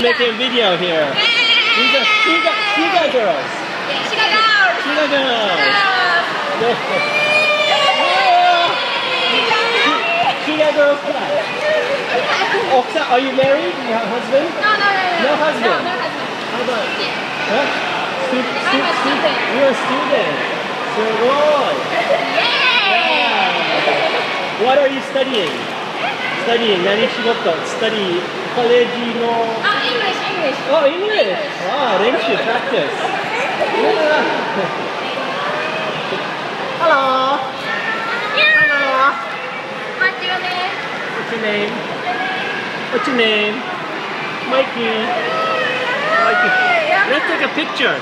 Making a video here. These are Shiga, Shiga girls. Shiga girls. Shiga girls. Shiga girls class. Oksa, are you married? You have a husband? No, no, no, no. No husband. No, no husband. How about? Yeah. Huh? Stu- I'm a stu- stu- student. You're a student. So good. Yeah. What are you studying? Studying 何仕事 Study Collegino. Oh, English, English. Oh, English. English. Wow, range you practice. Hello. Yeah. Hello. What's your name? What's your name? What's your name? Mikey. Mikey. Let's take a picture.